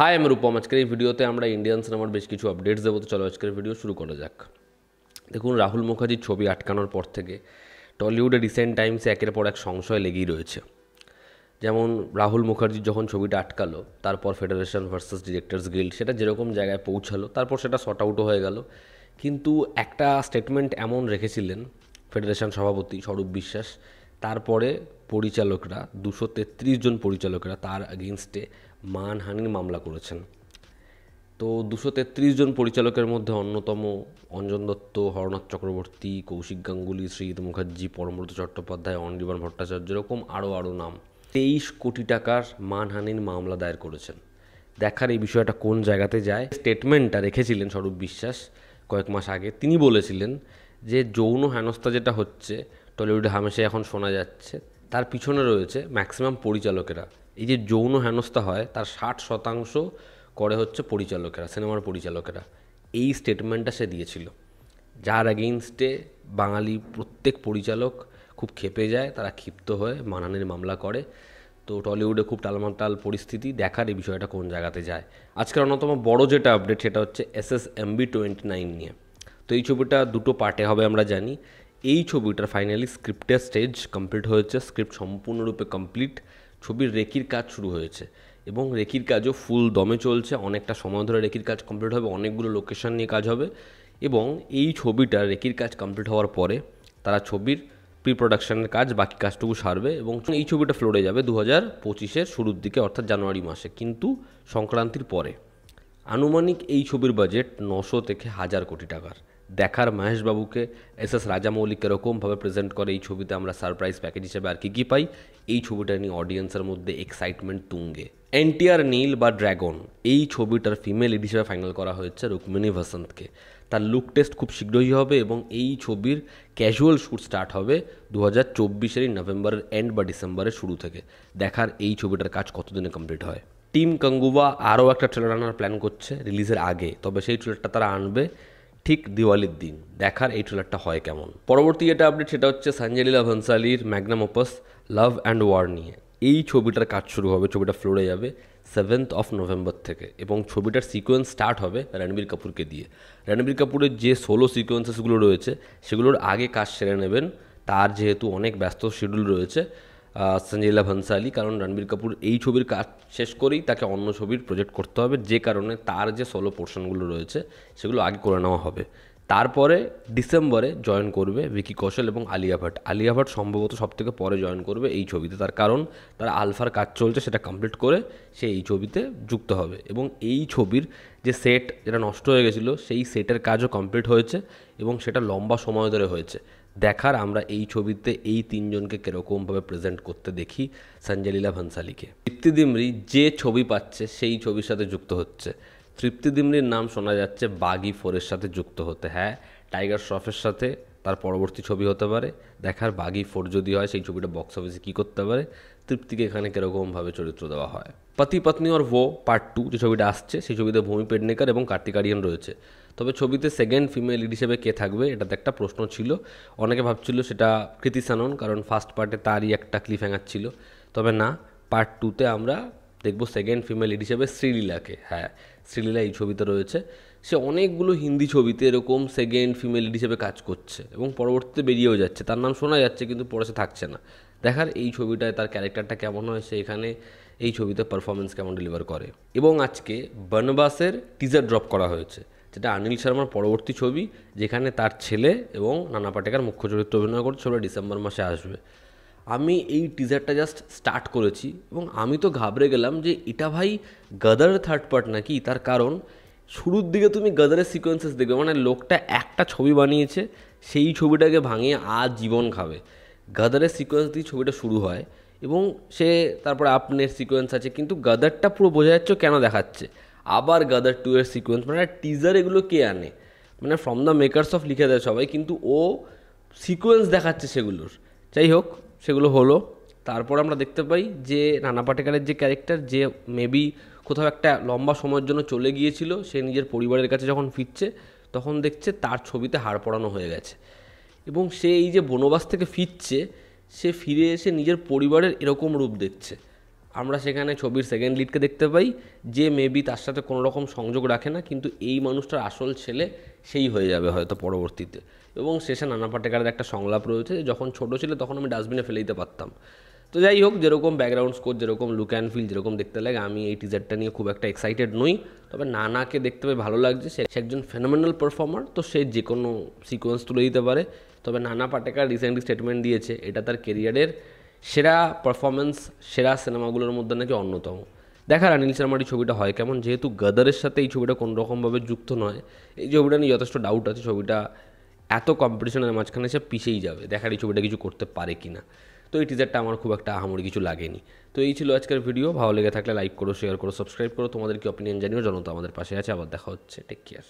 High আমি রূপম আজকের এই ভিডিওতে আমরা ইন্ডিয়ান সিনেমার বেশ কিছু আপডেটস দেবো। তো চলো আজকের ভিডিও শুরু করা যাক। দেখুন, রাহুল মুখার্জির ছবি আটকানোর পর থেকে টলিউডে রিসেন্ট টাইমসে একের পর এক সংশয় লেগেই রয়েছে। যেমন, রাহুল মুখার্জির যখন ছবিটা আটকালো, তারপর ফেডারেশন ভার্সেস ডিরেক্টরস গিল্ড সেটা যেরকম জায়গায় পৌঁছালো, তারপর সেটা শর্ট আউটও হয়ে গেল। কিন্তু একটা স্টেটমেন্ট এমন রেখেছিলেন ফেডারেশন সভাপতি স্বরূপ বিশ্বাস, তারপরে পরিচালকরা, দুশো তেত্রিশ জন পরিচালকরা তার এগেনস্টে মানহানির মামলা করেছেন। তো দুশো তেত্রিশ জন পরিচালকের মধ্যে অন্যতম অঞ্জন দত্ত, হরনাথ চক্রবর্তী, কৌশিক গাঙ্গুলি শ্রীজিৎ মুখার্জি, পরমব্রত চট্টোপাধ্যায়, অনির্বাণ ভট্টাচার্য এরকম আরও আরও নাম। তেইশ কোটি টাকার মানহানির মামলা দায়ের করেছেন। দেখার এই বিষয়টা কোন জায়গাতে যায়? স্টেটমেন্টটা রেখেছিলেন স্বরূপ বিশ্বাস কয়েক মাস আগে। তিনি বলেছিলেন যে যৌন হেনস্থা যেটা হচ্ছে, টলিউডে হামেশাই এখন শোনা যাচ্ছে, তার পিছনে রয়েছে ম্যাক্সিমাম পরিচালকেরা। এই যে যৌন হেনস্থা হয়, তার ষাট শতাংশ করে হচ্ছে পরিচালকেরা, সিনেমার পরিচালকেরা। এই স্টেটমেন্টটা সে দিয়েছিল। যার অ্যাগেইনস্টে বাঙালি প্রত্যেক পরিচালক খুব খেপে যায়, তারা ক্ষিপ্ত হয়ে মানহানির মামলা করে। তো টলিউডে খুব টালমাটাল পরিস্থিতি, দেখার এই বিষয়টা কোন জায়গাতে যায়। আজকের অন্যতম বড় যেটা আপডেট সেটা হচ্ছে S S MB twenty nine নিয়ে। তো এই ছবিটা দুটো পার্টে হবে আমরা জানি। এই ছবিটার ফাইনালি স্ক্রিপ্টের স্টেজ কমপ্লিট হয়েছে স্ক্রিপ্ট সম্পূর্ণরূপে কমপ্লিট ছবির রেকির কাজ শুরু হয়েছে এবং রেকির কাজও ফুল দমে চলছে। অনেকটা সময় ধরে রেকির কাজ কমপ্লিট হবে, অনেকগুলো লোকেশন নিয়ে কাজ হবে এবং এই ছবিটা রেকির কাজ কমপ্লিট হওয়ার পরে তারা ছবির প্রি প্রোডাকশনের কাজ, বাকি কাজটুকু সারবে এবং এই ছবিটা ফ্লোরে যাবে দু হাজার পঁচিশের শুরুর দিকে, অর্থাৎ জানুয়ারি মাসে। কিন্তু সংক্রান্তির পরে আনুমানিক এই ছবির বাজেট নশো থেকে হাজার কোটি টাকার। দেখার মহেশবাবুকে এস এস রাজামৌলি কীরকমভাবে প্রেজেন্ট করে, এই ছবিতে আমরা সারপ্রাইজ প্যাকেজ হিসেবে আর কী কী পাই? এই ছবিটা নিয়ে অডিয়েন্সের মধ্যে এক্সাইটমেন্ট তুঙ্গে। এনটিআর নীল বা ড্র্যাগন এই ছবিটার ফিমেল লিড হিসেবে ফাইনাল করা হয়েছে রুক্মিণী ভাসন্তকে তার লুক টেস্ট খুব শীঘ্রই হবে এবং এই ছবির ক্যাজুয়াল শ্যুট স্টার্ট হবে দু হাজার চব্বিশেরই নভেম্বরের এন্ড বা ডিসেম্বরের শুরু থেকে। দেখার এই ছবিটার কাজ কতদিনে কমপ্লিট হয়? টিম কঙ্গুবা আরও একটা ট্রেলার আনার প্ল্যান করছে রিলিজের আগে, তবে সেই ট্রেলারটা তারা আনবে ঠিক দিওয়ালির দিন, দেখার এই ট্রেলারটা হয় কেমন? পরবর্তী যেটা আপডেট সেটা হচ্ছে Sanjay Leela ভনসালির magnum opus Love and War নিয়ে। এই ছবিটার কাজ শুরু হবে, ছবিটা ফ্লোরে যাবে সেভেন্থ অফ নভেম্বর থেকে এবং ছবিটার সিকোয়েন্স স্টার্ট হবে রণবীর কাপুরকে দিয়ে। রণবীর কাপুরের যে সোলো সিকোয়েন্সেসগুলো রয়েছে, সেগুলোর আগে কাজ সেরে নেবেন। তার যেহেতু অনেক ব্যস্ত শিডিউল রয়েছে সঞ্জয়লা ভনসালি কারণ রণবীর কাপুর এই ছবির কাজ শেষ করেই তাকে অন্য ছবির প্রজেক্ট করতে হবে। যে কারণে তার যে সোলো পোর্শনগুলো রয়েছে, সেগুলো আগে করে নেওয়া হবে। তারপরে ডিসেম্বরে জয়েন করবে ভিকি কৌশল এবং আলিয়া ভাট। আলিয়া ভাট সম্ভবত সব থেকে পরে জয়েন করবে এই ছবিতে। তার কারণ, তার আলফার কাজ চলছে, সেটা কমপ্লিট করে সে এই ছবিতে যুক্ত হবে। এবং এই ছবির যে সেট যেটা নষ্ট হয়ে গেছিল, সেই সেটের কাজও কমপ্লিট হয়েছে এবং সেটা লম্বা সময় ধরে হয়েছে। দেখার আমরা এই ছবিতে এই তিনজনকে কীরকমভাবে প্রেজেন্ট করতে দেখি সঞ্জয় লীলা ভনসালিকে। তৃপ্তি দিমরি যে ছবি পাচ্ছে সেই ছবির সাথে যুক্ত হচ্ছে। তৃপ্তি দিমরির নাম শোনা যাচ্ছে বাগি ফোরের সাথে যুক্ত হতে। হ্যাঁ টাইগার শ্রফের সাথে তার পরবর্তী ছবি হতে পারে। দেখার বাগি ফোর যদি হয় সেই ছবিটা বক্স অফিসে কী করতে পারে? তৃপ্তিকে এখানে কীরকমভাবে চরিত্র দেওয়া হয়? পতি পত্নী ওর ভো পার্ট টু যে ছবিটা আসছে সেই ছবিতে ভূমি পেডনেকার এবং কার্তিক আরিয়ান রয়েছে। তবে ছবিতে সেকেন্ড ফিমেল লিড হিসেবে কে থাকবে, এটাতে একটা প্রশ্ন ছিল। অনেকে ভাবছিল সেটা কৃতি সানন, কারণ ফার্স্ট পার্টে তারই একটা ক্লিফ হ্যাঙ্গার ছিল। তবে না পার্ট টুতে আমরা দেখব সেকেন্ড ফিমেল লিড হিসেবে শ্রীলীলাকে। হ্যাঁ শ্রীলীলা এই ছবিতে রয়েছে। সে অনেকগুলো হিন্দি ছবিতে এরকম সেকেন্ড ফিমেল লিড হিসেবে কাজ করছে এবং পরবর্তীতে বেরিয়েও যাচ্ছে। তার নাম শোনা যাচ্ছে, কিন্তু পরে সে থাকছে না। দেখার এই ছবিটায় তার ক্যারেক্টারটা কেমন হয়, সে এখানে এই ছবিতে পারফরমেন্স কেমন ডেলিভার করে। এবং আজকে বনবাসের টিজার ড্রপ করা হয়েছে। যেটা অনিল শর্মার পরবর্তী ছবি, যেখানে তার ছেলে এবং নানা পাটেকার মুখ্য চরিত্র অভিনয় করছে ছবিটা ডিসেম্বর মাসে আসবে। আমি এই টিজারটা জাস্ট স্টার্ট করেছি এবং আমি তো ঘাবড়ে গেলাম যে এটা ভাই গাদারের থার্ড পার্ট নাকি? তার কারণ, শুরুর দিকে তুমি গাদারের সিকোয়েন্সেস দেখবে মানে লোকটা একটা ছবি বানিয়েছে, সেই ছবিটাকে ভাঙিয়ে আজ জীবন খাবে। গাদারের সিকোয়েন্স দিয়ে ছবিটা শুরু হয় এবং সে তারপরে আপনের সিকোয়েন্স আছে, কিন্তু গাদারটা পুরো বোঝা যাচ্ছে কেন দেখাচ্ছে। আবার গাদার টু এর সিকোয়েন্স মানে টিজার এগুলো কে আনে? মানে ফ্রম দ্য মেকার্স অফ লিখে দেয় সবাই, কিন্তু ও সিকোয়েন্স দেখাচ্ছে সেগুলোর। যাই হোক, সেগুলো হলো। তারপর আমরা দেখতে পাই যে নানা পাটেকারের যে ক্যারেক্টার যে মেবি কোথাও একটা লম্বা সময়ের জন্য চলে গিয়েছিল, সে নিজের পরিবারের কাছে যখন ফিরছে, তখন দেখছে তার ছবিতে হাড় পড়ানো হয়ে গেছে। এবং সে এই যে বনবাস থেকে ফিরছে, সে ফিরে এসে নিজের পরিবারের এরকম রূপ দেখছে। আমরা সেখানে ছবির সেকেন্ড লিডকে দেখতে পাই, যে মেবি তার সাথে কোনো রকম সংযোগ রাখে না, কিন্তু এই মানুষটার আসল ছেলে সেই হয়ে যাবে হয়তো পরবর্তীতে। এবং শেষে নানা পাটেকারের একটা সংলাপ রয়েছে যখন ছোটো ছিল তখন আমি ডাস্টবিনে ফেলে দিতে পারতাম। তো যাই হোক, যেরকম ব্যাকগ্রাউন্ড স্কোর যেরকম লুক অ্যান্ড ফিল যেরকম দেখতে লাগে, আমি এই টিজারটা নিয়ে খুব একটা এক্সাইটেড নই। তবে নানাকে দেখতে পেয়ে ভালো লাগছে, সে একজন ফেনোমেনাল পারফর্মার তো সে যে কোনো সিকোয়েন্স তুলে দিতে পারে। তবে নানা পাটেকার রিসেন্টলি স্টেটমেন্ট দিয়েছে, এটা তার কেরিয়ারের সেরা পারফরমেন্স সেরা সিনেমাগুলোর মধ্যে নাকি অন্যতম। দেখার অনিল শর্মার এই ছবিটা হয় কেমন? যেহেতু গদারের সাথে এই ছবিটা কোনো রকমভাবে যুক্ত নয়, এই ছবিটা নিয়ে যথেষ্ট ডাউট আছে। ছবিটা এত কম্পিটিশনের মাঝখানে সে পিছিয়েই যাবে। দেখার এই ছবিটা কিছু করতে পারে কি না? তো এই টিজারটা আমার খুব একটা আহামরি কিছু লাগেনি। তো এই ছিল আজকের ভিডিও ভালো লেগে থাকলে লাইক করো শেয়ার করো সাবস্ক্রাইব করো। তোমাদের কি অপিনিয়ন জানিও? জনতা আমাদের পাশে আছে। আবার দেখা হচ্ছে। Take care